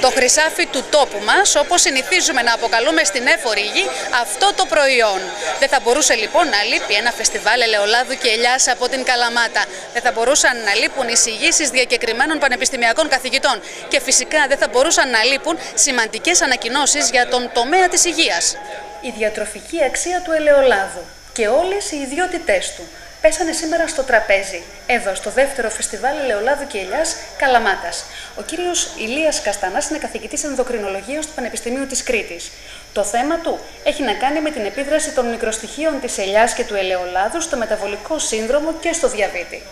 ελαιόλαδο. Το χρυσάφι του τόπου μας, όπως συνηθίζουμε να αποκαλούμε στην έφορη γη, αυτό το προϊόν. Δεν θα μπορούσε λοιπόν να λείπει ένα φεστιβάλ ελαιολάδου και ελιάς από την Καλαμάτα. Δεν θα μπορούσαν να λείπουν εισηγήσεις διακεκριμένων πανεπιστημιακών καθηγητών. Και φυσικά δεν θα μπορούσαν να λείπουν σημαντικές ανακοινώσεις για τον τομέα της υγείας. Η διατροφική αξία του ελαιολάδου και όλες οι ιδιότητές του πέσανε σήμερα στο τραπέζι, εδώ στο δεύτερο φεστιβάλ Ελαιολάδου και Ελιάς Καλαμάτας. Ο κύριος Ηλίας Καστανάς είναι καθηγητής ενδοκρινολογίας του Πανεπιστημίου της Κρήτης. Το θέμα του έχει να κάνει με την επίδραση των μικροστοιχείων της ελιάς και του ελαιολάδου στο μεταβολικό σύνδρομο και στο διαβήτη.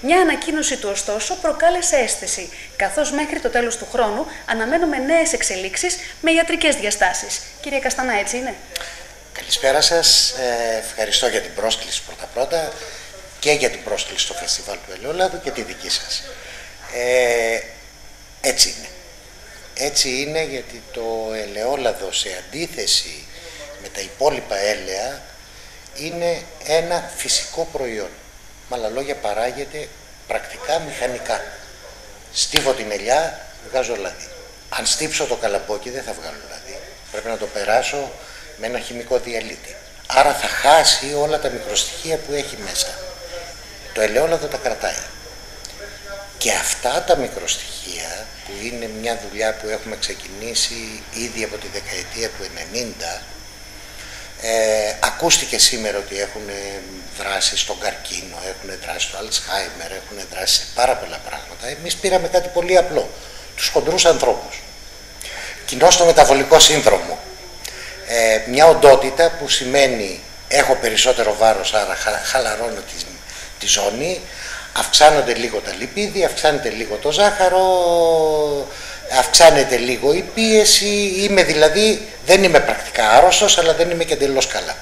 Μια ανακοίνωση του ωστόσο προκάλεσε αίσθηση, καθώς μέχρι το τέλος του χρόνου αναμένουμε νέες εξελίξεις με ιατρικές διαστάσεις. Κύριε Καστανά, έτσι είναι; Καλησπέρα σας. Ε, ευχαριστώ για την πρόσκληση πρώτα-πρώτα και για την πρόσκληση στο Φεστιβάλ του Ελαιόλαδου και τη δική σας. Ε, έτσι είναι. Έτσι είναι γιατί το ελαιόλαδο σε αντίθεση με τα υπόλοιπα έλαια είναι ένα φυσικό προϊόν. Με άλλα λόγια παράγεται πρακτικά μηχανικά. Στίβω την ελιά, βγάζω λάδι. Αν στύψω το καλαμπόκι δεν θα βγάλω λάδι. Πρέπει να το περάσω με ένα χημικό διαλύτη. Άρα θα χάσει όλα τα μικροστοιχεία που έχει μέσα. Το ελαιόλαδο τα κρατάει. Και αυτά τα μικροστοιχεία που είναι μια δουλειά που έχουμε ξεκινήσει ήδη από τη δεκαετία του 90 ε, ακούστηκε σήμερα ότι έχουν δράσει στον καρκίνο, έχουν δράσει στο Alzheimer, έχουν δράσει σε πάρα πολλά πράγματα. Εμείς πήραμε κάτι πολύ απλό, τους χοντρούς ανθρώπους. Κοινό στο μεταβολικό σύνδρομο, ε, μια οντότητα που σημαίνει έχω περισσότερο βάρος άρα χαλαρώνω τη, τη ζώνη, αυξάνονται λίγο τα λιπίδια, αυξάνεται λίγο το ζάχαρο, αυξάνεται λίγο η πίεση, είμαι δηλαδή, δεν είμαι πρακτικά άρρωστος αλλά δεν είμαι και εντελώς καλά.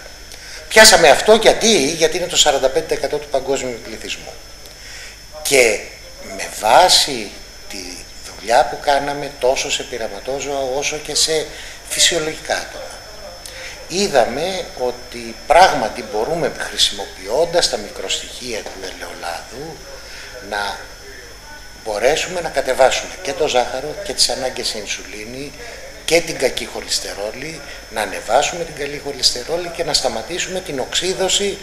Πιάσαμε αυτό γιατί, γιατί είναι το 45% του παγκόσμιου πληθυσμού. Και με βάση τη δουλειά που κάναμε τόσο σε πειραματόζωα όσο και σε φυσιολογικά άτομα είδαμε ότι πράγματι μπορούμε χρησιμοποιώντας τα μικροστοιχεία του ελαιολάδου να μπορέσουμε να κατεβάσουμε και το ζάχαρο και τις ανάγκες ινσουλίνη και την κακή χολυστερόλη, να ανεβάσουμε την καλή χολυστερόλη και να σταματήσουμε την οξύδωση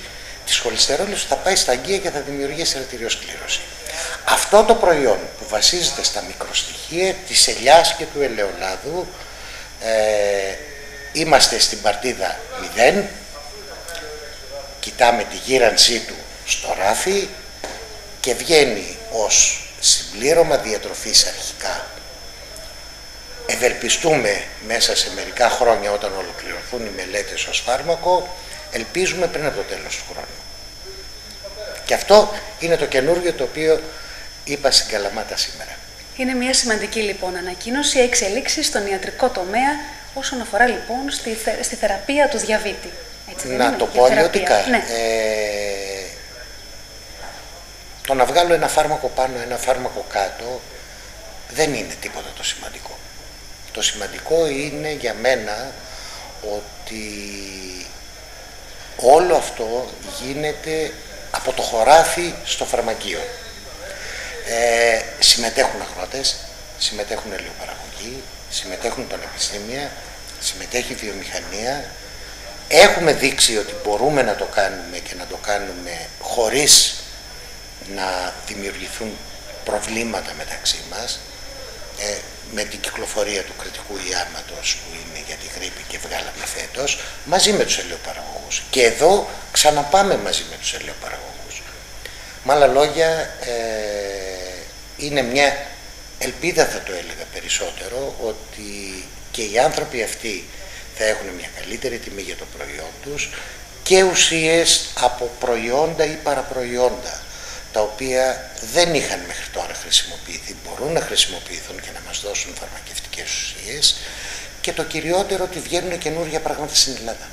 της χολυστερόλης που θα πάει στα αγκία και θα δημιουργήσει αρτηριοσκλήρωση. Αυτό το προϊόν που βασίζεται στα μικροστοιχεία της ελιάς και του ελαιολάδου ε, Είμαστε στην παρτίδα 0, κοιτάμε τη γύρανσή του στο ράφι και βγαίνει ως συμπλήρωμα διατροφής αρχικά. Ευελπιστούμε μέσα σε μερικά χρόνια όταν ολοκληρωθούν οι μελέτες ως φάρμακο, ελπίζουμε πριν από το τέλος του χρόνου. Και αυτό είναι το καινούργιο το οποίο είπα στην Καλαμάτα σήμερα. Είναι μια σημαντική λοιπόν ανακοίνωση εξελίξη στον ιατρικό τομέα Όσον αφορά λοιπόν στη, στη θεραπεία του διαβήτη. Έτσι, να το πω αλλιώτικα. Ναι. Ε, το να βγάλω ένα φάρμακο πάνω, ένα φάρμακο κάτω, δεν είναι τίποτα το σημαντικό. Το σημαντικό είναι για μένα ότι όλο αυτό γίνεται από το χωράφι στο φαρμακείο. Ε, συμμετέχουν αγρότες, συμμετέχουν ελαιοπαραγωγοί, συμμετέχουν πανεπιστήμια, συμμετέχει η βιομηχανία. Έχουμε δείξει ότι μπορούμε να το κάνουμε και να το κάνουμε χωρίς να δημιουργηθούν προβλήματα μεταξύ μας ε, με την κυκλοφορία του κριτικού ιάματος που είναι για τη γρήπη και βγάλαμε φέτος μαζί με τους ελαιοπαραγωγούς. Και εδώ ξαναπάμε μαζί με τους ελαιοπαραγωγούς. Με άλλα λόγια ε, είναι μια ελπίδα θα το έλεγα περισσότερο ότι και οι άνθρωποι αυτοί θα έχουν μια καλύτερη τιμή για το προϊόν τους και ουσίες από προϊόντα ή παραπροϊόντα τα οποία δεν είχαν μέχρι τώρα χρησιμοποιηθεί, μπορούν να χρησιμοποιηθούν και να μας δώσουν φαρμακευτικές ουσίες και το κυριότερο ότι βγαίνουν καινούργια πράγματα στην Ελλάδα.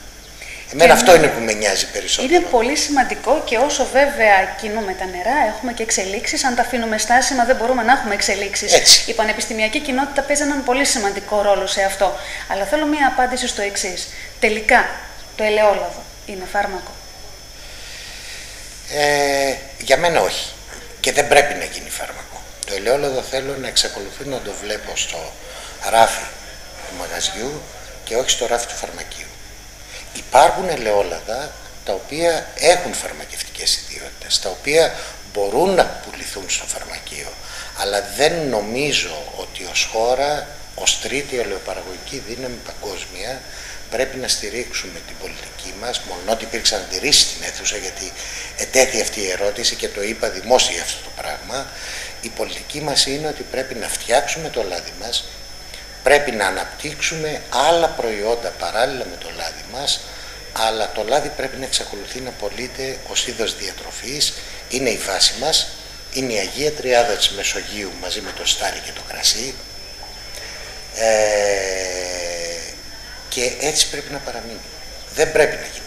Εμένα αυτό είναι που με νοιάζει περισσότερο. Είναι πολύ σημαντικό και όσο βέβαια κινούμε τα νερά, έχουμε και εξελίξεις. Αν τα αφήνουμε στάσιμα, δεν μπορούμε να έχουμε εξελίξεις. Η πανεπιστημιακή κοινότητα παίζει έναν πολύ σημαντικό ρόλο σε αυτό. Αλλά θέλω μία απάντηση στο εξής. Τελικά, το ελαιόλαδο είναι φάρμακο; Ε, για μένα όχι. Και δεν πρέπει να γίνει φάρμακο. Το ελαιόλαδο θέλω να εξακολουθεί να το βλέπω στο ράφι του μαγαζιού και όχι στο ράφι του φαρμακείου. Υπάρχουν ελαιόλαδα τα οποία έχουν φαρμακευτικές ιδιότητες, τα οποία μπορούν να πουληθούν στο φαρμακείο, αλλά δεν νομίζω ότι ως χώρα, ως τρίτη ελαιοπαραγωγική δύναμη παγκόσμια, πρέπει να στηρίξουμε την πολιτική μας, μόνο ότι υπήρξαν αντιρρήσεις στην αίθουσα, γιατί ετέθη αυτή η ερώτηση και το είπα δημόσια αυτό το πράγμα, η πολιτική μας είναι ότι πρέπει να φτιάξουμε το λάδι μας, πρέπει να αναπτύξουμε άλλα προϊόντα παράλληλα με το λάδι μας, αλλά το λάδι πρέπει να εξακολουθεί να πωλείται ως είδος διατροφής, είναι η βάση μας, είναι η Αγία Τριάδα της Μεσογείου μαζί με το στάρι και το κρασί ε, και έτσι πρέπει να παραμείνει. Δεν πρέπει να γίνει φάρμακο.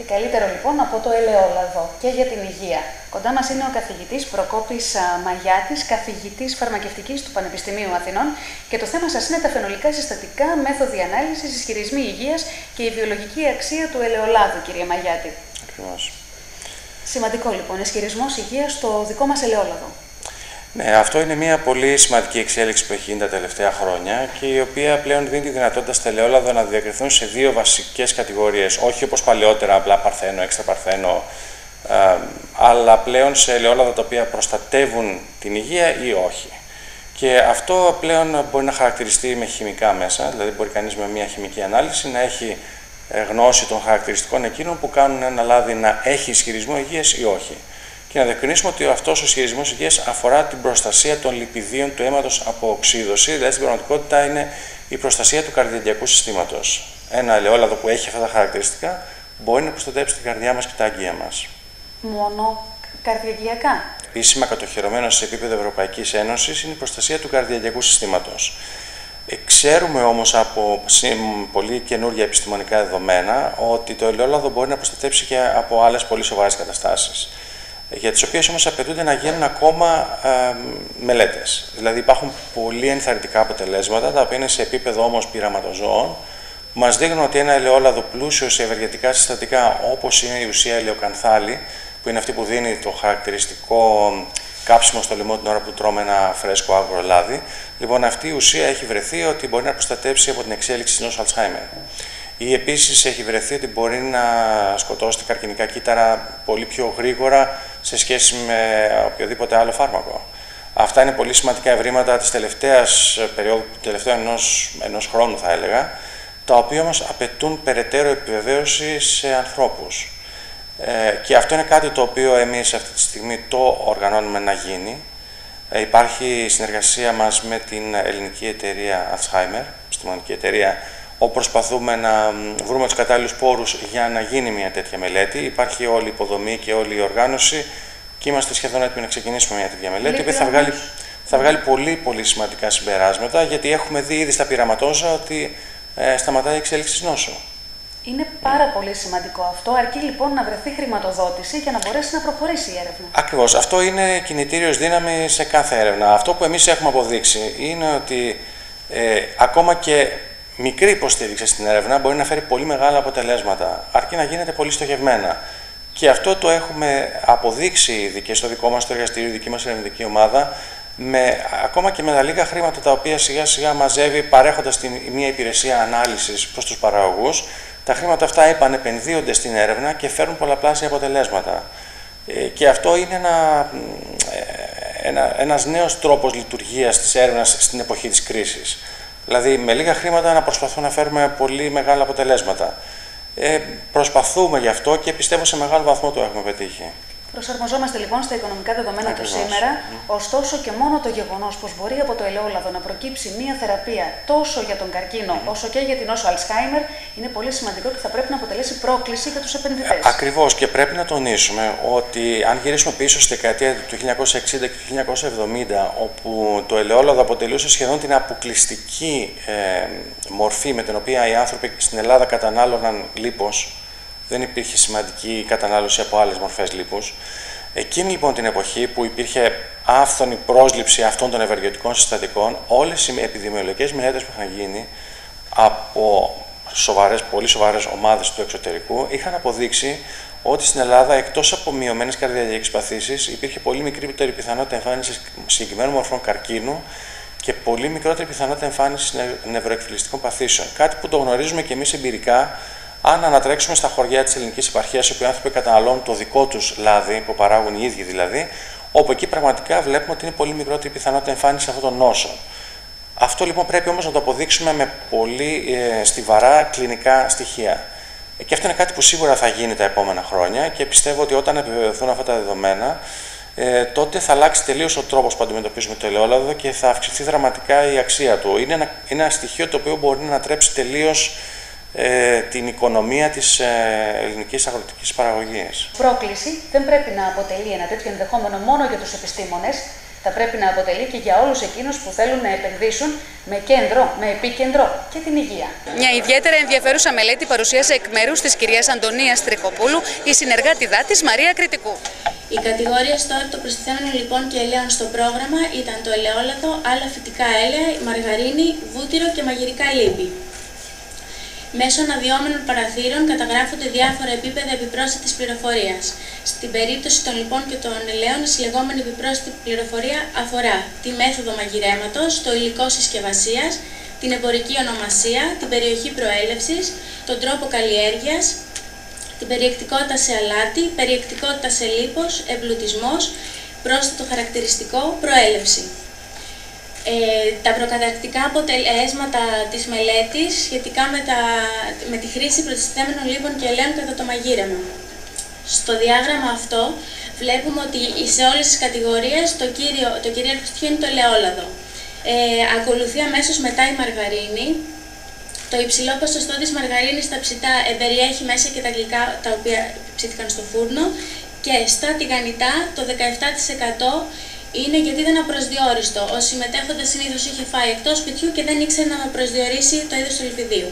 Τι καλύτερο λοιπόν από το ελαιόλαδο και για την υγεία. Κοντά μας είναι ο καθηγητής Προκόπης Μαγιάτης, καθηγητής φαρμακευτικής του Πανεπιστημίου Αθηνών και το θέμα σας είναι τα φαινολικά συστατικά, μέθοδοι ανάλυσης, ισχυρισμοί υγείας και η βιολογική αξία του ελαιολάδου, κύριε Μαγιάτη. Ακριβώς. Σημαντικό λοιπόν, ισχυρισμός υγείας στο δικό μας ελαιόλαδο. Ναι, αυτό είναι μια πολύ σημαντική εξέλιξη που έχει γίνει τα τελευταία χρόνια και η οποία πλέον δίνει τη δυνατότητα στα ελαιόλαδα να διακριθούν σε δύο βασικές κατηγορίες. Όχι όπως παλαιότερα, απλά παρθένο, έξτρα παρθένο, ε, αλλά πλέον σε ελαιόλαδα τα οποία προστατεύουν την υγεία ή όχι. Και αυτό πλέον μπορεί να χαρακτηριστεί με χημικά μέσα, δηλαδή μπορεί κανείς με μια χημική ανάλυση να έχει ε, γνώση των χαρακτηριστικών εκείνων που κάνουν ένα λάδι να έχει ισχυρισμό υγείας ή όχι. Και να διευκρινίσουμε ότι αυτός ο ισχυρισμός υγείας αφορά την προστασία των λιπιδίων του αίματος από οξύδωση, δηλαδή στην πραγματικότητα είναι η προστασία του καρδιαγιακού συστήματος. Ένα ελαιόλαδο που έχει αυτά τα χαρακτηριστικά μπορεί να προστατέψει την καρδιά μας και τα αγγεία μας. Μόνο καρδιαγιακά. Επίσημα κατοχυρωμένο σε επίπεδο Ευρωπαϊκής Ένωσης είναι η προστασία του καρδιαγιακού συστήματος. Ε, ξέρουμε όμως από πολύ καινούργια επιστημονικά δεδομένα ότι το ελαιόλαδο μπορεί να προστατέψει και από άλλες πολύ σοβαρές καταστάσεις για τις οποίες όμως απαιτούνται να γίνουν ακόμα ε, μελέτες. Δηλαδή υπάρχουν πολύ ενθαρρυντικά αποτελέσματα, τα οποία είναι σε επίπεδο όμως πειραματοζώων, που μας δείχνουν ότι ένα ελαιόλαδο πλούσιο σε ευεργετικά συστατικά, όπως είναι η ουσία ελαιοκανθάλη, που είναι αυτή που δίνει το χαρακτηριστικό κάψιμο στο λαιμό την ώρα που τρώμε ένα φρέσκο άγρο λάδι. Λοιπόν, αυτή η ουσία έχει βρεθεί ότι μπορεί να προστατεύσει από την εξέλιξη τη νόσου Αλτσχάιμερ. Ή επίσης έχει βρεθεί ότι μπορεί να σκοτώσει τα καρκινικά κύτταρα πολύ πιο γρήγορα σε σχέση με οποιοδήποτε άλλο φάρμακο. Αυτά είναι πολύ σημαντικά ευρήματα της τελευταίας περίοδου, του τελευταίου ενός χρόνου θα έλεγα, τα οποία όμω απαιτούν περαιτέρω επιβεβαίωση σε ανθρώπους. Ε, και αυτό είναι κάτι το οποίο εμείς αυτή τη στιγμή το οργανώνουμε να γίνει. Ε, υπάρχει συνεργασία μας με την ελληνική εταιρεία Alzheimer, επιστημονική εταιρεία, όπου προσπαθούμε να βρούμε τους κατάλληλους πόρους για να γίνει μια τέτοια μελέτη. Υπάρχει όλη η υποδομή και όλη η οργάνωση και είμαστε σχεδόν έτοιμοι να ξεκινήσουμε μια τέτοια μελέτη, που θα βγάλει, θα βγάλει πολύ, πολύ σημαντικά συμπεράσματα, γιατί έχουμε δει ήδη στα πειραματόζα ότι ε, σταματάει η εξέλιξη της νόσου. Είναι πάρα πολύ σημαντικό αυτό, αρκεί λοιπόν να βρεθεί χρηματοδότηση για να μπορέσει να προχωρήσει η έρευνα. Ακριβώς. Αυτό είναι κινητήριος δύναμη σε κάθε έρευνα. Αυτό που εμείς έχουμε αποδείξει είναι ότι ε, ακόμα και μικρή υποστήριξη στην έρευνα μπορεί να φέρει πολύ μεγάλα αποτελέσματα, αρκεί να γίνεται πολύ στοχευμένα. Και αυτό το έχουμε αποδείξει ήδη και στο δικό μας το εργαστήριο, δική μας ερευνητική ομάδα, με, ακόμα και με τα λίγα χρήματα τα οποία σιγά σιγά μαζεύει παρέχοντας μια υπηρεσία ανάλυσης προς τους παραγωγούς, τα χρήματα αυτά επανεπενδύονται στην έρευνα και φέρνουν πολλαπλάσια αποτελέσματα. Ε, και αυτό είναι ένα, ε, ένα, ένας νέος τρόπος λειτουργίας της έρευνας στην εποχή της κρίσης. Δηλαδή, με λίγα χρήματα να προσπαθούμε να φέρουμε πολύ μεγάλα αποτελέσματα. Ε, προσπαθούμε γι' αυτό και πιστεύω σε μεγάλο βαθμό το έχουμε πετύχει. Προσαρμοζόμαστε λοιπόν στα οικονομικά δεδομένα του σήμερα, ωστόσο και μόνο το γεγονός πως μπορεί από το ελαιόλαδο να προκύψει μία θεραπεία τόσο για τον καρκίνο όσο και για την νόσο Αλσχάιμερ είναι πολύ σημαντικό και θα πρέπει να αποτελέσει πρόκληση για τους επενδυτές. Ακριβώς και πρέπει να τονίσουμε ότι αν γυρίσουμε πίσω στη δεκαετία του 1960 και του 1970, όπου το ελαιόλαδο αποτελούσε σχεδόν την αποκλειστική ε, μορφή με την οποία οι άνθρωποι στην Ελλάδα κατανάλωναν λίπος, δεν υπήρχε σημαντική κατανάλωση από άλλες μορφές λίπους. Εκείνη λοιπόν την εποχή που υπήρχε άφθονη πρόσληψη αυτών των ευεργετικών συστατικών, όλες οι επιδημιολογικές μελέτες που είχαν γίνει από σοβαρές, πολύ σοβαρές ομάδες του εξωτερικού είχαν αποδείξει ότι στην Ελλάδα, εκτός από μειωμένες καρδιαγιακέ παθήσεις, υπήρχε πολύ μικρότερη πιθανότητα εμφάνισης συγκεκριμένων μορφών καρκίνου και πολύ μικρότερη πιθανότητα εμφάνισης νευροεκφυλιστικών παθήσεων. Κάτι που το γνωρίζουμε και εμείς εμπειρικά, αν ανατρέξουμε στα χωριά της ελληνικής επαρχίας, όπου οι άνθρωποι καταναλώνουν το δικό τους λάδι, που παράγουν οι ίδιοι δηλαδή, όπου εκεί πραγματικά βλέπουμε ότι είναι πολύ μικρότερη πιθανότητα εμφάνισης αυτών των νόσων. Αυτό λοιπόν πρέπει όμως να το αποδείξουμε με πολύ ε, στιβαρά κλινικά στοιχεία. Και αυτό είναι κάτι που σίγουρα θα γίνει τα επόμενα χρόνια και πιστεύω ότι όταν επιβεβαιωθούν αυτά τα δεδομένα, ε, τότε θα αλλάξει τελείως ο τρόπος που αντιμετωπίζουμε το ελαιόλαδο και θα αυξηθεί δραματικά η αξία του. Είναι ένα, είναι ένα στοιχείο το οποίο μπορεί να ανατρέψει τελείως ε, την οικονομία της ε, ελληνικής αγροτικής παραγωγής. Πρόκληση δεν πρέπει να αποτελεί ένα τέτοιο ενδεχόμενο μόνο για τους επιστήμονες, θα πρέπει να αποτελεί και για όλους εκείνους που θέλουν να επενδύσουν με κέντρο, με επίκεντρο και την υγεία. Μια ιδιαίτερα ενδιαφέρουσα μελέτη παρουσίασε εκ μέρους της κυρίας Αντωνίας Τριχοπούλου η συνεργάτη δάτης Μαρία Κριτικού. Οι κατηγορίε τώρα των προστιθέμενων λοιπόν και ελαίων στο πρόγραμμα ήταν το ελαιόλαδο, άλλα φυτικά έλαια, μαργαρίνη, βούτυρο και μαγειρικά λίπη. Μέσω αναδυόμενων παραθύρων καταγράφονται διάφορα επίπεδα επιπρόσθετης πληροφορίας. Στην περίπτωση των λοιπόν και των ελαίων, η συλλεγόμενη επιπρόσθετη πληροφορία αφορά τη μέθοδο μαγειρέματος, το υλικό συσκευασίας, την εμπορική ονομασία, την περιοχή προέλευσης, τον τρόπο καλλιέργειας, την περιεκτικότητα σε αλάτι, περιεκτικότητα σε λίπος, εμπλουτισμός, πρόσθετο χαρακτηριστικό, προέλευση. Ε, τα προκαταρκτικά αποτελέσματα της μελέτης σχετικά με, τα, με τη χρήση προστιθέμενων λίπων και ελαίων κατά το μαγείρεμα. Στο διάγραμμα αυτό βλέπουμε ότι σε όλες τις κατηγορίες το, κύριο, το κυρίαρχο στοιχείο είναι το ελαιόλαδο. Ε, ακολουθεί αμέσως μετά η μαργαρίνη. Το υψηλό ποσοστό της μαργαρίνης στα ψητά εμπεριέχει μέσα και τα γλυκά τα οποία ψήθηκαν στο φούρνο και στα τηγανιτά το 17% είναι γιατί ήταν απροσδιόριστο. Ο συμμετέχοντας συνήθως είχε φάει εκτός σπιτιού και δεν ήξερε να προσδιορίσει το είδος του λιπιδίου.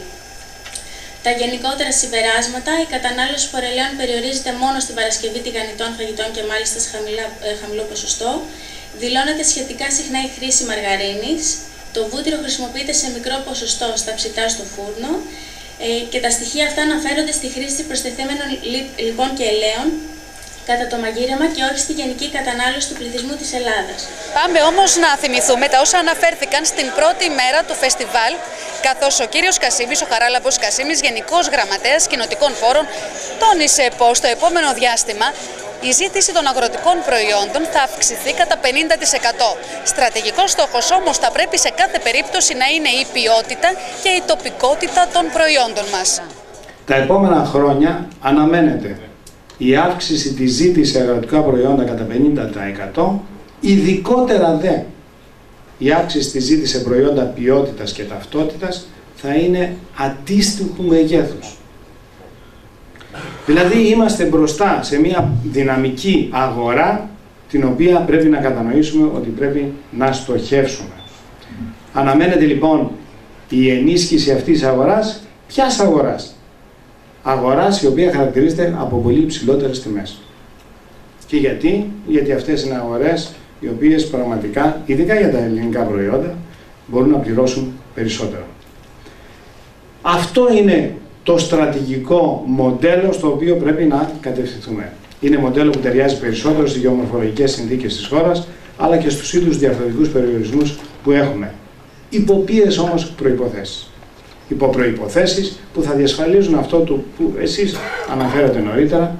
Τα γενικότερα συμπεράσματα, η κατανάλωση φορελαίων περιορίζεται μόνο στην παρασκευή τηγανιτών φαγητών και μάλιστα σε χαμηλά, ε, χαμηλό ποσοστό. Δηλώνεται σχετικά συχνά η χρήση μαργαρίνης. Το βούτυρο χρησιμοποιείται σε μικρό ποσοστό στα ψητά στο φούρνο ε, και τα στοιχεία αυτά αναφέρονται στη χρήση προστεθέμενων λοιπόν και ελαίων κατά το μαγείρεμα και όχι στη γενική κατανάλωση του πληθυσμού της Ελλάδας. Πάμε όμως να θυμηθούμε τα όσα αναφέρθηκαν στην πρώτη μέρα του φεστιβάλ, καθώς ο κύριος Κασίμης, ο Χαράλαμπος Κασίμης, Γενικός Γραμματέας Κοινοτικών Φόρων, τόνισε πως το επόμενο διάστημα η ζήτηση των αγροτικών προϊόντων θα αυξηθεί κατά 50%. Στρατηγικός στόχος όμως θα πρέπει σε κάθε περίπτωση να είναι η ποιότητα και η τοπικότητα των προϊόντων μας. Τα επόμενα χρόνια αναμένεται η αύξηση της ζήτησης σε αγροτικά προϊόντα κατά 50%, ειδικότερα δε η αύξηση της ζήτησης σε προϊόντα ποιότητας και ταυτότητας θα είναι αντίστοιχου μεγέθους. Δηλαδή είμαστε μπροστά σε μια δυναμική αγορά την οποία πρέπει να κατανοήσουμε ότι πρέπει να στοχεύσουμε. Αναμένεται λοιπόν η ενίσχυση αυτής της αγοράς. Ποιας αγοράς; Αγοράς η οποία χαρακτηρίζεται από πολύ υψηλότερες τιμές. Και γιατί, γιατί αυτές είναι αγορές οι οποίες πραγματικά, ειδικά για τα ελληνικά προϊόντα, μπορούν να πληρώσουν περισσότερο. Αυτό είναι το στρατηγικό μοντέλο στο οποίο πρέπει να κατευθυνθούμε. Είναι μοντέλο που ταιριάζει περισσότερο στις γεωμορφολογικές συνθήκες της χώρας, αλλά και στους ίδιους διαφορετικούς περιορισμούς που έχουμε. Υπό ποιες όμως προϋποθέσεις; Υπό προϋποθέσεις που θα διασφαλίζουν αυτό το που εσείς αναφέρατε νωρίτερα,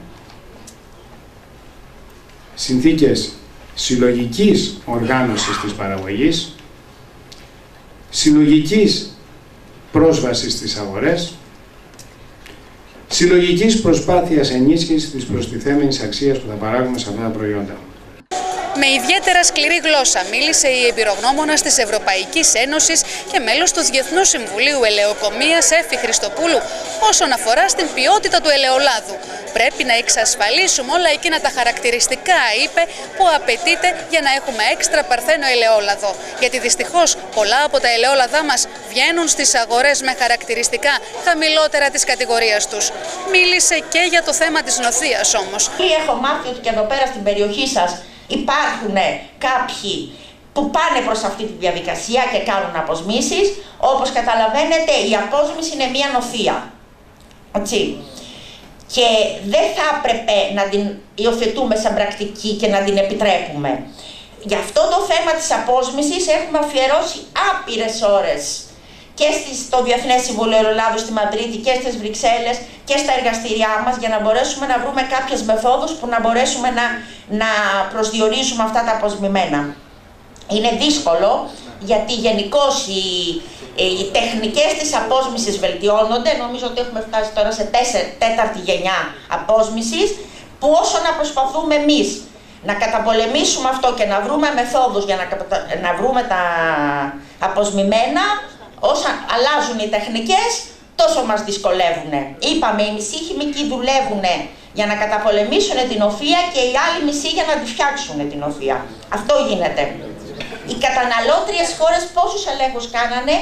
συνθήκες συλλογικής οργάνωσης της παραγωγής, συλλογικής πρόσβασης στις αγορές, συλλογικής προσπάθειας ενίσχυσης της προστιθέμενης αξίας που θα παράγουμε σε αυτά τα προϊόντα. Με ιδιαίτερα σκληρή γλώσσα μίλησε η εμπειρογνώμονας της Ευρωπαϊκής Ένωσης και μέλος του Διεθνούς Συμβουλίου Ελαιοκομείας Έφη Χριστοπούλου όσον αφορά στην ποιότητα του ελαιολάδου. Πρέπει να εξασφαλίσουμε όλα εκείνα τα χαρακτηριστικά, είπε, που απαιτείται για να έχουμε έξτρα παρθένο ελαιόλαδο. Γιατί δυστυχώς πολλά από τα ελαιόλαδά μας βγαίνουν στις αγορές με χαρακτηριστικά χαμηλότερα της κατηγορίας τους. Μίλησε και για το θέμα της νοθείας όμως. Έχω μάθει ότι και εδώ πέρα στην περιοχή σας υπάρχουν κάποιοι που πάνε προς αυτή τη διαδικασία και κάνουν αποσμίσεις. Όπως καταλαβαίνετε η απόσμηση είναι μία νοθεία. Έτσι. και δεν θα έπρεπε να την υιοθετούμε σαν πρακτική και να την επιτρέπουμε. Γι' αυτό το θέμα της απόσμησης έχουμε αφιερώσει άπειρες ώρες και στο Διεθνές Συμβούλιο Ελλάδου στη Μαδρίτη και στις Βρυξέλλες και στα εργαστηριά μας για να μπορέσουμε να βρούμε κάποιες μεθόδους που να μπορέσουμε να, να προσδιορίσουμε αυτά τα αποσμημένα. Είναι δύσκολο γιατί γενικώς οι, οι τεχνικές της απόσμησης βελτιώνονται. Νομίζω ότι έχουμε φτάσει τώρα σε τέταρτη γενιά απόσμησης που όσο να προσπαθούμε εμείς να καταπολεμήσουμε αυτό και να βρούμε μεθόδους για να, να βρούμε τα αποσμημένα, όσα αλλάζουν οι τεχνικές, τόσο μας δυσκολεύουν. Είπαμε, οι μισοί χημικοί δουλεύουν για να καταπολεμήσουν την οφία και οι άλλοι μισοί για να τη φτιάξουν την οφία. Αυτό γίνεται. Οι καταναλώτριες χώρες πόσους ελέγχους κάνανε,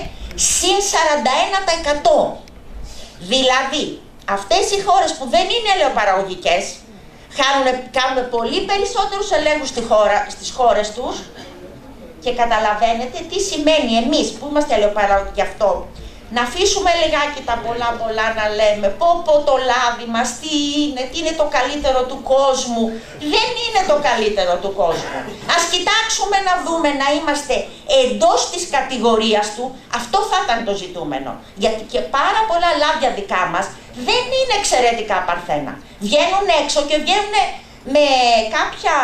συν 41%. Δηλαδή, αυτές οι χώρες που δεν είναι ελαιοπαραγωγικές, κάνουν, πολύ περισσότερους ελέγχους στη χώρα, στις χώρες τους και καταλαβαίνετε τι σημαίνει εμείς που είμαστε ελαιοπαραγωγικοί αυτό να αφήσουμε λιγάκι τα πολλά πολλά να λέμε πω πω το λάδι μας τι είναι, τι είναι το καλύτερο του κόσμου. Δεν είναι το καλύτερο του κόσμου. Ας κοιτάξουμε να δούμε να είμαστε εντός της κατηγορίας του, αυτό θα ήταν το ζητούμενο. Γιατί και πάρα πολλά λάδια δικά μας δεν είναι εξαιρετικά παρθένα. Βγαίνουν έξω και βγαίνουν με κάποια,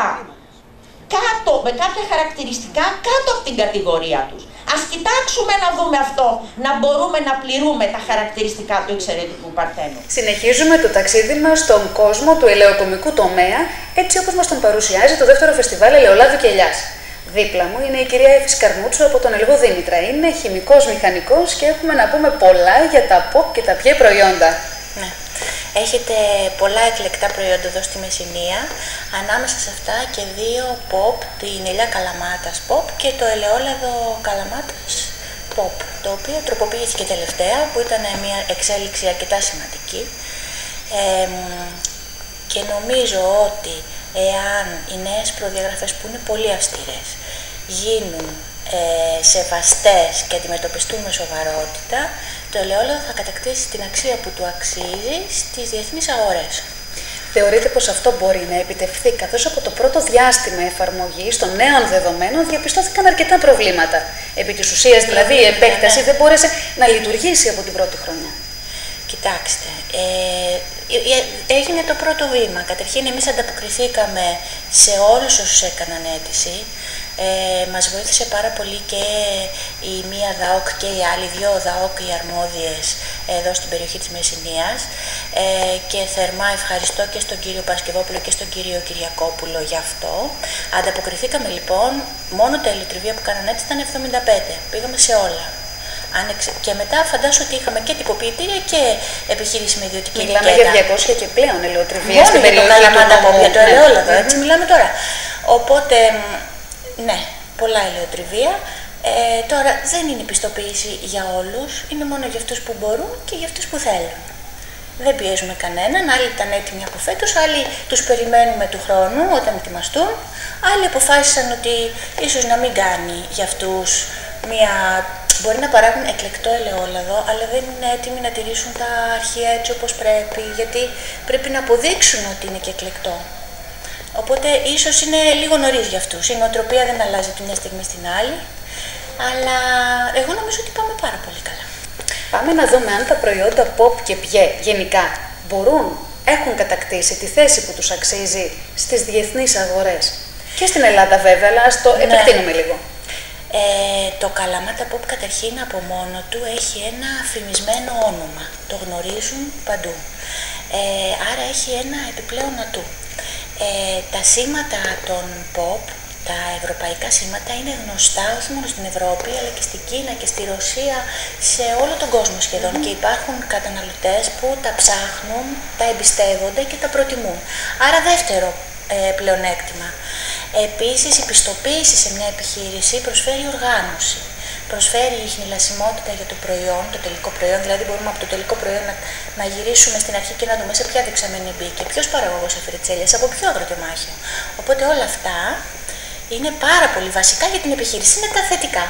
κάτω, με κάποια χαρακτηριστικά κάτω από την κατηγορία τους. Ας κοιτάξουμε να δούμε αυτό, να μπορούμε να πληρούμε τα χαρακτηριστικά του εξαιρετικού παρθένου. Συνεχίζουμε το ταξίδι μας στον κόσμο του ελαιοκομικού τομέα, έτσι όπως μας τον παρουσιάζει το δεύτερο φεστιβάλ Ελαιολάδου και Ελιάς. Δίπλα μου είναι η κυρία Εύης Καρμούτσου από τον Ελγό Δήμητρα. Είναι χημικός μηχανικός και έχουμε να πούμε πολλά για τα pop και τα πιέ προϊόντα. Ναι. Έχετε πολλά εκλεκτά προϊόντα εδώ στη Μεσσηνία, ανάμεσα σε αυτά και δύο pop, την ελιά καλαμάτας pop και το ελαιόλαδο καλαμάτας pop, το οποίο τροποποιήθηκε τελευταία, που ήταν μια εξέλιξη αρκετά σημαντική. και νομίζω ότι εάν οι νέες προδιαγραφές που είναι πολύ αυστηρές γίνουν ε, σεβαστές και αντιμετωπιστούν με σοβαρότητα, το ελαιόλαδο θα κατακτήσει την αξία που του αξίζει στις διεθνείς αγορές. Θεωρείτε πως αυτό μπορεί να επιτευχθεί, καθώς από το πρώτο διάστημα εφαρμογής των νέων δεδομένων διαπιστώθηκαν αρκετά προβλήματα. Επί της ουσίας δηλαδή η επέκταση ναι. δεν μπόρεσε να λειτουργήσει από την πρώτη χρονιά. Κοιτάξτε, ε, ε, ε, έγινε το πρώτο βήμα. Καταρχήν εμείς ανταποκριθήκαμε σε όλους όσους έκαναν αίτηση. Ε, μας βοήθησε πάρα πολύ και η μία ΔΑΟΚ και οι άλλοι δύο ΔΑΟΚ οι αρμόδιες εδώ στην περιοχή της Μεσσηνίας ε, και θερμά ευχαριστώ και στον κύριο Πασκευόπουλο και στον κύριο Κυριακόπουλο για αυτό. Ανταποκριθήκαμε λοιπόν, μόνο τα ηλεκτριβία που κάνανε έτσι ήταν 75, πήγαμε σε όλα. Και μετά φαντάζομαι ότι είχαμε και τυποποιητήρια και επιχείρηση με ιδιωτική Μιλάμε για 200 και πλέον ελαιοτριβία στην περιοχή του Για το ελαιόλαδο, έτσι μιλάμε τώρα. Οπότε ναι, πολλά ηλεοτριβία. Ε, τώρα δεν είναι πιστοποίηση για όλους, είναι μόνο για αυτούς που μπορούν και για αυτούς που θέλουν. Δεν πιέζουμε κανέναν, άλλοι ήταν έτοιμοι από φέτος, άλλοι τους περιμένουμε του χρόνου όταν ετοιμαστούν, άλλοι αποφάσισαν ότι ίσως να μην κάνει για αυτούς μια... Μπορεί να παράγουν εκλεκτό ελαιόλαδο, αλλά δεν είναι έτοιμοι να τηρήσουν τα αρχεία έτσι όπως πρέπει, γιατί πρέπει να αποδείξουν ότι είναι και εκλεκτό. Οπότε ίσως είναι λίγο νωρίς για αυτούς. Η νοοτροπία δεν αλλάζει τη μια στιγμή στην άλλη, αλλά εγώ νομίζω ότι πάμε πάρα πολύ καλά. Πάμε να δούμε αν τα προϊόντα pop και πιέ γενικά μπορούν, έχουν κατακτήσει τη θέση που τους αξίζει στις διεθνείς αγορές. Και στην Ελλάδα βέβαια, αλλά ας το ναι. επεκτείνουμε λίγο. Ε, το Καλαμάτα Pop καταρχήν από μόνο του έχει ένα φημισμένο όνομα. Το γνωρίζουν παντού. Ε, άρα έχει ένα επιπλέον ατού. Ε, τα σήματα των pop, τα ευρωπαϊκά σήματα είναι γνωστά όχι μόνο στην Ευρώπη αλλά και στην Κίνα και στη Ρωσία, σε όλο τον κόσμο σχεδόν και υπάρχουν καταναλωτές που τα ψάχνουν, τα εμπιστεύονται και τα προτιμούν. Άρα δεύτερο ε, πλεονέκτημα. Επίσης η πιστοποίηση σε μια επιχείρηση προσφέρει οργάνωση προσφέρει η χνηλασιμότητα για το προϊόν, το τελικό προϊόν, δηλαδή μπορούμε από το τελικό προϊόν να, να γυρίσουμε στην αρχή και να δούμε σε ποια δεξαμενή μπήκε, ποιος παραγωγός έφερε τι από ποιο αγροτεμάχιο. Οπότε όλα αυτά είναι πάρα πολύ βασικά για την επιχείρηση, είναι τα θετικά.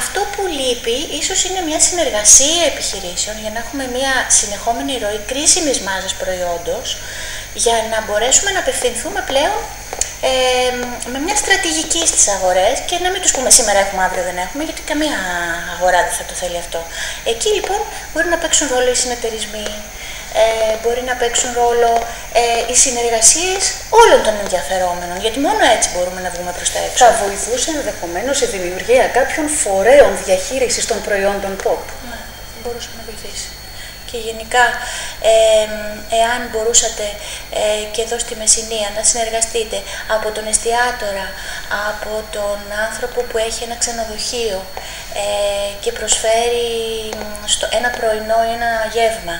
Αυτό που λείπει ίσως είναι μια συνεργασία επιχειρήσεων για να έχουμε μια συνεχόμενη ροή κρίσιμης μάζας προϊόντος για να μπορέσουμε να απευθυνθούμε πλέον ε, με μια στρατηγική στις αγορές και να μην τους πούμε σήμερα έχουμε, αύριο δεν έχουμε, γιατί καμία αγορά δεν θα το θέλει αυτό. Εκεί λοιπόν μπορεί να παίξουν ρόλο οι συνεταιρισμοί, ε, μπορεί να παίξουν ρόλο ε, οι συνεργασίες όλων των ενδιαφερόμενων, γιατί μόνο έτσι μπορούμε να βγούμε προς τα έξω. Θα βοηθούσε ενδεχομένως η δημιουργία κάποιων φορέων διαχείρισης των προϊόντων pop. Ναι, μπορούσε να βοηθήσει και γενικά εάν μπορούσατε ε, και εδώ στη Μεσσηνία να συνεργαστείτε από τον εστιατόρα, από τον άνθρωπο που έχει ένα ξενοδοχείο ε, και προσφέρει στο, ένα πρωινό ή ένα γεύμα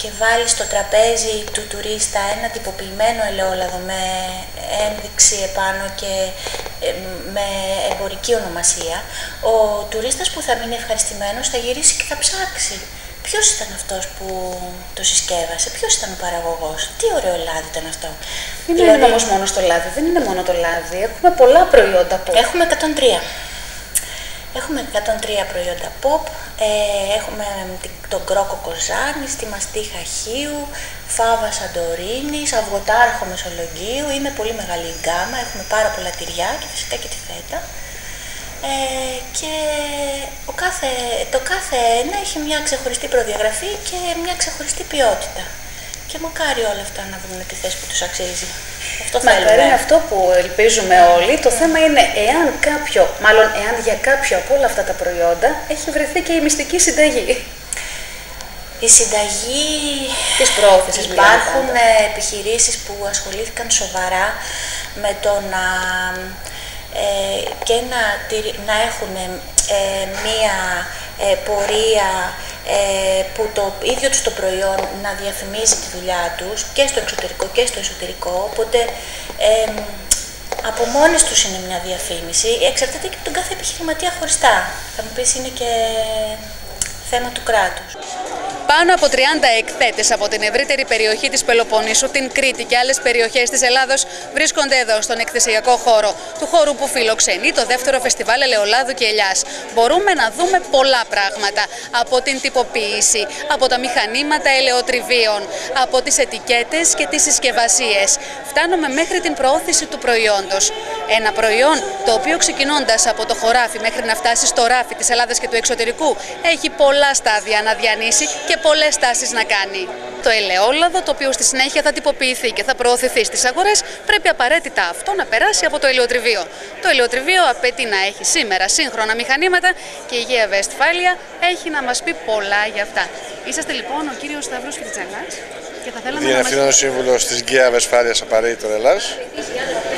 και βάλει στο τραπέζι του τουρίστα ένα τυποποιημένο ελαιόλαδο με ένδειξη επάνω και με εμπορική ονομασία, ο τουρίστας που θα μείνει ευχαριστημένος θα γυρίσει και θα ψάξει. Ποιος ήταν αυτός που το συσκεύασε, ποιος ήταν ο παραγωγός, τι ωραίο λάδι ήταν αυτό. Δεν είναι δηλαδή- όμως μόνο στο λάδι, δεν είναι μόνο το λάδι. Έχουμε πολλά προϊόντα pop. Έχουμε 103. Έχουμε 103 προϊόντα pop, ε, έχουμε τον κρόκο κοζάνη, τη μαστίχα χίου, φάβα σαντορίνης, αυγοτάρχο μεσολογγίου, είναι πολύ μεγάλη η γκάμα, έχουμε πάρα πολλά τυριά και φυσικά και τη φέτα. Ε, και ο κάθε, το κάθε ένα έχει μια ξεχωριστή προδιαγραφή και μια ξεχωριστή ποιότητα. Και μακάρι όλα αυτά να βρουν τη θέση που τους αξίζει. Αυτό Μακάρι είναι αυτό που ελπίζουμε όλοι. Το θέμα είναι εάν κάποιο, μάλλον εάν για κάποιο από όλα αυτά τα προϊόντα έχει βρεθεί και η μυστική συνταγή. Η συνταγή της πρόθεσης Υπάρχουν επιχειρήσεις που ασχολήθηκαν σοβαρά με το να ε, και να, να έχουν ε, μία ε, πορεία που το ίδιο τους το προϊόν να διαφημίζει τη δουλειά τους και στο εξωτερικό και στο εσωτερικό, οπότε από μόνες τους είναι μια διαφήμιση, εξαρτάται και από τον κάθε επιχειρηματία χωριστά. Θα μου πεις είναι και θέμα του κράτους. Πάνω από 30 εκθέτες από την ευρύτερη περιοχή της Πελοποννήσου, την Κρήτη και άλλες περιοχές της Ελλάδος βρίσκονται εδώ στον εκθεσιακό χώρο του χώρου που φιλοξενεί το δεύτερο φεστιβάλ Ελαιολάδου και Ελιάς. Μπορούμε να δούμε πολλά πράγματα από την τυποποίηση, από τα μηχανήματα ελαιοτριβίων, από τις ετικέτες και τις συσκευασίες. Φτάνουμε μέχρι την προώθηση του προϊόντος. Ένα προϊόν το οποίο ξεκινώντας από το χωράφι μέχρι να φτάσει στο ράφι της Ελλάδας και του εξωτερικού έχει πολλά στάδια να διανύσει και πολλές τάσεις να κάνει. Το ελαιόλαδο, το οποίο στη συνέχεια θα τυποποιηθεί και θα προωθηθεί στις αγορές, πρέπει απαραίτητα αυτό να περάσει από το ελαιοτριβείο. Το ελαιοτριβείο απαιτεί να έχει σήμερα σύγχρονα μηχανήματα και η Γεία Βεστφάλια έχει να μας πει πολλά για αυτά. Είσαστε λοιπόν ο κύριος Σταύρος Φιτσαλά. Διευθύνων μας... Σύμβουλος της Γκέα Βεσφάλειας Απαραίτητο Ελλάς.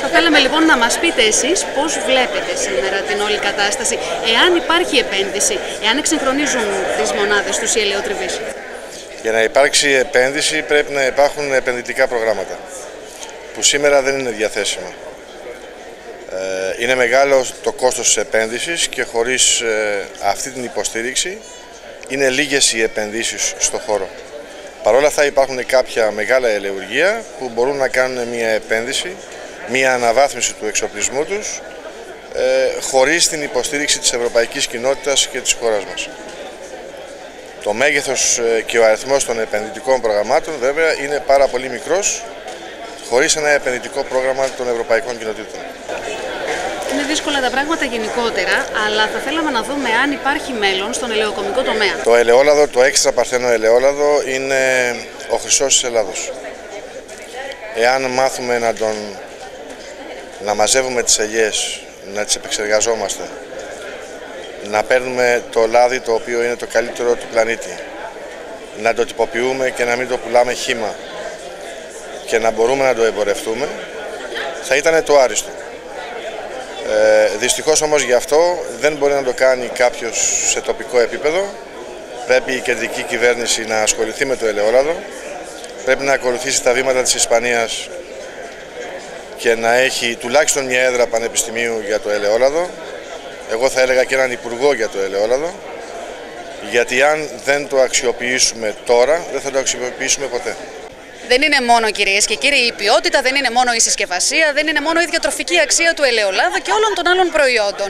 Θα θέλαμε λοιπόν να μας πείτε εσείς πώς βλέπετε σήμερα την όλη κατάσταση, εάν υπάρχει επένδυση, εάν εξυγχρονίζουν τις μονάδες του οι ελαιοτριβεί. Για να υπάρξει επένδυση πρέπει να υπάρχουν επενδυτικά προγράμματα που σήμερα δεν είναι διαθέσιμα. Ε, είναι μεγάλο το κόστος της επένδυσης και χωρίς ε, αυτή την υποστήριξη είναι λίγες οι επενδύσεις στο χώρο. Παρ' όλα αυτά υπάρχουν κάποια μεγάλα ελεουργία που μπορούν να κάνουν μια επένδυση, μια αναβάθμιση του εξοπλισμού τους ε, χωρίς την υποστήριξη της ευρωπαϊκής κοινότητας και της χώρας μας. Το μέγεθος ε, και ο αριθμός των επενδυτικών προγραμμάτων βέβαια είναι πάρα πολύ μικρός χωρίς ένα επενδυτικό πρόγραμμα των ευρωπαϊκών κοινοτήτων. Είναι δύσκολα τα πράγματα γενικότερα, αλλά θα θέλαμε να δούμε αν υπάρχει μέλλον στον ελαιοκομικό τομέα. Το ελαιόλαδο, το έξτρα παρθένο ελαιόλαδο είναι ο χρυσός της Ελλάδος. Εάν μάθουμε να τον να μαζεύουμε τις ελιές, να τις επεξεργαζόμαστε, να παίρνουμε το λάδι το οποίο είναι το καλύτερο του πλανήτη, να το τυποποιούμε και να μην το πουλάμε χήμα και να μπορούμε να το εμπορευτούμε, θα ήταν το άριστο. Ε, δυστυχώς όμως γι' αυτό δεν μπορεί να το κάνει κάποιος σε τοπικό επίπεδο. Πρέπει η κεντρική κυβέρνηση να ασχοληθεί με το ελαιόλαδο. Πρέπει να ακολουθήσει τα βήματα της Ισπανίας και να έχει τουλάχιστον μια έδρα πανεπιστημίου για το ελαιόλαδο. Εγώ θα έλεγα και έναν υπουργό για το ελαιόλαδο. Γιατί αν δεν το αξιοποιήσουμε τώρα, δεν θα το αξιοποιήσουμε ποτέ. Δεν είναι μόνο κυρίες και κύριοι η ποιότητα, δεν είναι μόνο η συσκευασία, δεν είναι μόνο η διατροφική αξία του ελαιολάδου και όλων των άλλων προϊόντων.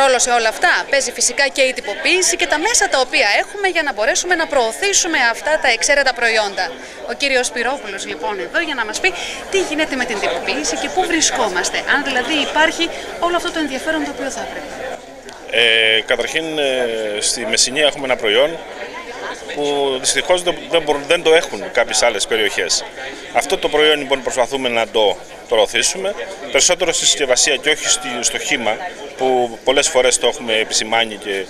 Ρόλο σε όλα αυτά παίζει φυσικά και η τυποποίηση και τα μέσα τα οποία έχουμε για να μπορέσουμε να προωθήσουμε αυτά τα εξαίρετα προϊόντα. Ο κύριος Σπυρόπουλος λοιπόν εδώ για να μας πει τι γίνεται με την τυποποίηση και πού βρισκόμαστε. Αν δηλαδή υπάρχει όλο αυτό το ενδιαφέρον το οποίο θα έπρεπε. Ε, καταρχήν ε, στη Μεσσηνία έχουμε ένα προϊόν που δυστυχώς δεν, δεν το έχουν κάποιες άλλες περιοχές. Αυτό το προϊόν λοιπόν προσπαθούμε να το προωθήσουμε, περισσότερο στη συσκευασία και όχι στο χήμα που πολλές φορές το έχουμε επισημάνει και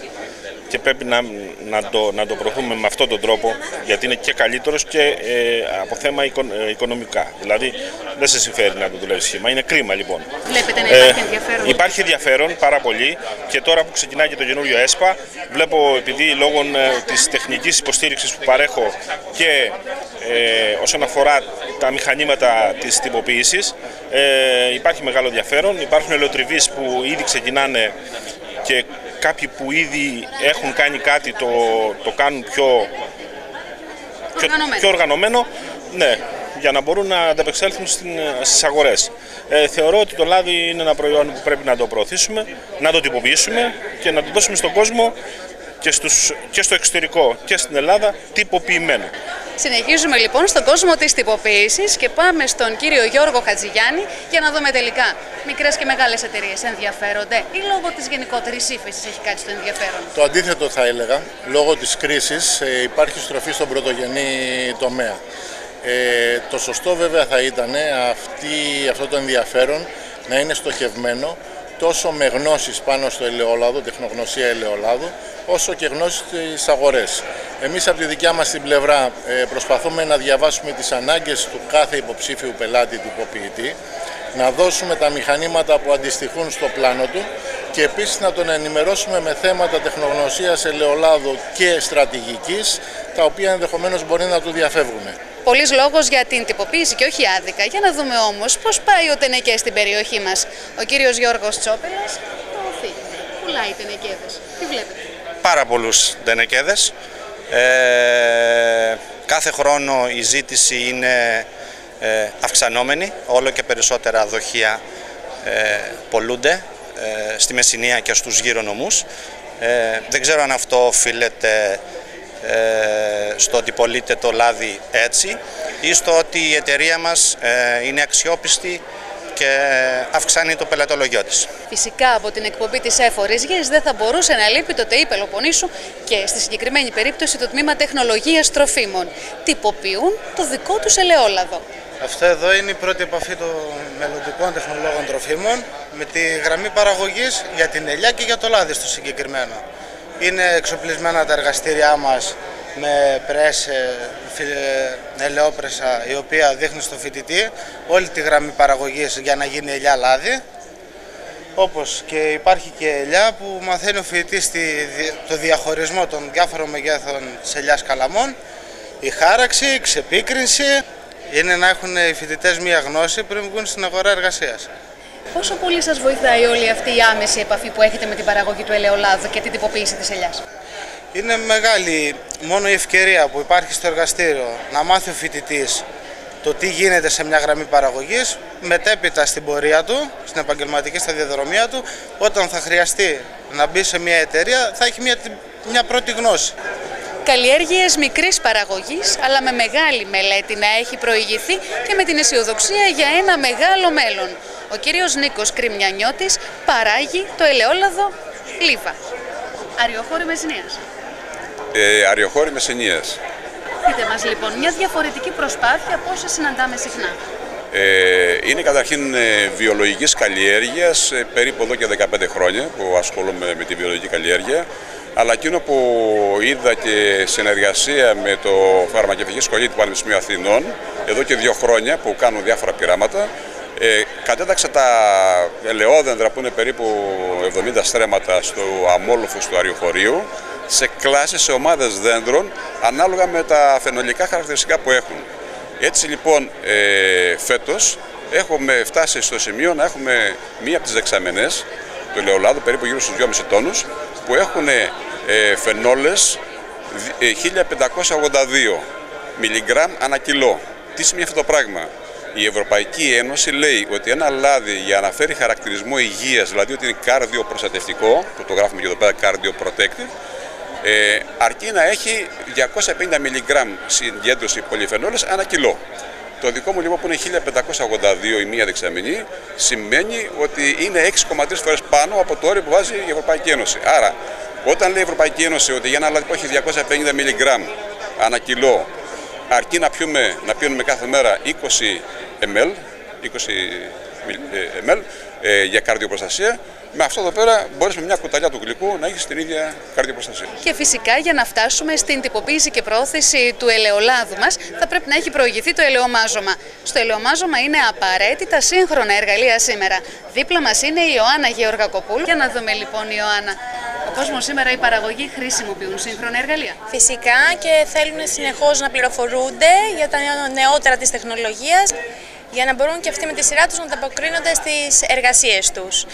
και πρέπει να, να, το, να το προωθούμε με αυτόν τον τρόπο γιατί είναι και καλύτερος και ε, από θέμα ε, οικονομικά. Δηλαδή δεν σε συμφέρει να το δουλεύεις σχήμα. Είναι κρίμα λοιπόν. Βλέπετε να υπάρχει ε, ενδιαφέρον. Υπάρχει ενδιαφέρον πάρα πολύ και τώρα που ξεκινάει και το καινούριο ΕΣΠΑ βλέπω επειδή λόγω ε, της τεχνικής υποστήριξης που παρέχω και ε, όσον αφορά τα μηχανήματα της τυποποίησης ε, υπάρχει μεγάλο ενδιαφέρον. Υπάρχουν ελαιοτριβείς που ήδη ξεκινάνε και κάποιοι που ήδη έχουν κάνει κάτι το, το κάνουν πιο οργανωμένο. πιο, οργανωμένο, ναι, για να μπορούν να ανταπεξέλθουν στις αγορές. Ε, θεωρώ ότι το λάδι είναι ένα προϊόν που πρέπει να το προωθήσουμε, να το τυποποιήσουμε και να το δώσουμε στον κόσμο και, στους, και στο εξωτερικό και στην Ελλάδα τυποποιημένο. Συνεχίζουμε λοιπόν στον κόσμο της τυποποίησης και πάμε στον κύριο Γιώργο Χατζηγιάννη για να δούμε τελικά μικρές και μεγάλες εταιρείες ενδιαφέρονται ή λόγω της γενικότερης ύφεσης έχει κάτι στο ενδιαφέρον. Το αντίθετο θα έλεγα, λόγω της κρίσης ε, υπάρχει στροφή στον πρωτογενή τομέα. Ε, το σωστό βέβαια θα ήταν αυτή, αυτό το ενδιαφέρον να είναι στοχευμένο τόσο με γνώσεις πάνω στο ελαιόλαδο, τεχνογνωσία ελαιόλαδου, όσο και γνώση στις αγορές. Εμείς από τη δικιά μας την πλευρά ε, προσπαθούμε να διαβάσουμε τις ανάγκες του κάθε υποψήφιου πελάτη τυποποιητή, να δώσουμε τα μηχανήματα που αντιστοιχούν στο πλάνο του και επίσης να τον ενημερώσουμε με θέματα τεχνογνωσίας ελαιολάδου και στρατηγικής, τα οποία ενδεχομένως μπορεί να του διαφεύγουν. Πολλής λόγος για την τυποποίηση και όχι άδικα. Για να δούμε όμως πώς πάει ο Τενεκές στην περιοχή μας. Ο κύριος Γιώργος Τσόπελας προωθεί. Πουλάει Τενεκέδες. Τι βλέπετε; Πάρα πολλούς Τενεκέδες. Ε, κάθε χρόνο η ζήτηση είναι ε, αυξανόμενη. Όλο και περισσότερα δοχεία ε, πολλούνται ε, στη Μεσσηνία και στους γύρω νομούς. Ε, δεν ξέρω αν αυτό οφείλεται ε, στο ότι πωλείται το λάδι έτσι ή στο ότι η εταιρεία μας ε, είναι αξιόπιστη και αυξάνει το πελατολογιό της. Φυσικά από την εκπομπή της έφορης γης δεν θα μπορούσε να λείπει το ΤΕΙ Πελοποννήσου και στη συγκεκριμένη περίπτωση το τμήμα τεχνολογίας τροφίμων. Τυποποιούν το δικό τους ελαιόλαδο. Αυτό εδώ είναι η πρώτη επαφή των μελλοντικών τεχνολόγων τροφίμων με τη γραμμή παραγωγής για την ελιά και για το λάδι στο συγκεκριμένο. Είναι εξοπλισμένα τα εργαστήριά μας με πρέσ, ελαιόπρεσα η οποία δείχνει στο φοιτητή όλη τη γραμμή παραγωγής για να γίνει ελιά λάδι. Όπως και υπάρχει και ελιά που μαθαίνει ο φοιτητής το διαχωρισμό των διάφορων μεγέθων της ελιάς καλαμών, η χάραξη, η ξεπίκρινση, είναι να έχουν οι φοιτητές μία γνώση πριν βγουν στην αγορά εργασίας. Πόσο πολύ σας βοηθάει όλη αυτή η άμεση επαφή που έχετε με την παραγωγή του ελαιολάδου και την τυποποίηση της ελιάς; Είναι μεγάλη μόνο η ευκαιρία που υπάρχει στο εργαστήριο να μάθει ο φοιτητής το τι γίνεται σε μια γραμμή παραγωγής, μετέπειτα στην πορεία του, στην επαγγελματική σταδιοδρομία του, όταν θα χρειαστεί να μπει σε μια εταιρεία θα έχει μια, μια πρώτη γνώση. Καλλιέργειες μικρής παραγωγής, αλλά με μεγάλη μελέτη να έχει προηγηθεί και με την αισιοδοξία για ένα μεγάλο μέλλον. Ο κύριος Νίκος Κρυμιανιώτης παράγει το ελαιόλαδο Λίβα. Αριοχώρη Μεσσηνίας. Ε, αριοχώρη Μεσσηνίας. Πείτε μας λοιπόν, μια διαφορετική προσπάθεια πόσα συναντάμε συχνά; Ε, είναι καταρχήν ε, βιολογικής καλλιέργειας, ε, περίπου εδώ και 15 χρόνια που ασχολούμαι με τη βιολογική καλλιέργεια. Αλλά εκείνο που είδα και συνεργασία με το Φαρμακευτική Σχολή του Πανεπιστημίου Αθηνών, εδώ και δύο χρόνια που κάνουν διάφορα πειράματα, ε, κατέταξα τα ελαιόδεντρα που είναι περίπου 70 στρέμματα στο αμόλοφο του αριοχωρίου σε κλάσεις, σε ομάδες δέντρων ανάλογα με τα φαινολικά χαρακτηριστικά που έχουν. Έτσι λοιπόν ε, φέτος έχουμε φτάσει στο σημείο να έχουμε μία από τις δεξαμενές του ελαιολάδου περίπου γύρω στους 2,5 τόνους που έχουν ε, φενόλες 1582 μιλιγκράμμ ανά κιλό. Τι σημαίνει αυτό το πράγμα; η Ευρωπαϊκή Ένωση λέει ότι ένα λάδι για να φέρει χαρακτηρισμό υγείας, δηλαδή ότι είναι καρδιοπροστατευτικό, που το γράφουμε και εδώ πέρα cardio protective, ε, αρκεί να έχει 250 μιλιγκράμμ συγκέντρωση πολυφενόλες ανά κιλό. Το δικό μου λοιπόν που είναι 1582 η μία δεξαμενή σημαίνει ότι είναι 6,3 φορές πάνω από το όριο που βάζει η Ευρωπαϊκή Ένωση. Άρα όταν λέει η Ευρωπαϊκή Ένωση ότι για ένα λάδι που έχει 250 μιλιγκράμμ ανά κιλό αρκεί να, πιούμε, να πίνουμε κάθε μέρα 20 ml, 20 ml ε, για καρδιοπροστασία, με αυτό εδώ πέρα μπορείς με μια κουταλιά του γλυκού να έχεις την ίδια καρδιοπροστασία. Και φυσικά για να φτάσουμε στην τυποποίηση και πρόθεση του ελαιολάδου μας, θα πρέπει να έχει προηγηθεί το ελαιομάζωμα. Στο ελαιομάζωμα είναι απαραίτητα σύγχρονα εργαλεία σήμερα. Δίπλα μας είναι η Ιωάννα Γεωργακοπούλου. Για να δούμε λοιπόν, Ιωάννα, ο κόσμος σήμερα οι παραγωγοί χρησιμοποιούν σύγχρονα εργαλεία. Φυσικά και θέλουν συνεχώς να πληροφορούνται για τα νεότερα της τεχνολογίας για να μπορούν και αυτοί με τη σειρά τους να ανταποκρίνονται στις εργασίες τους.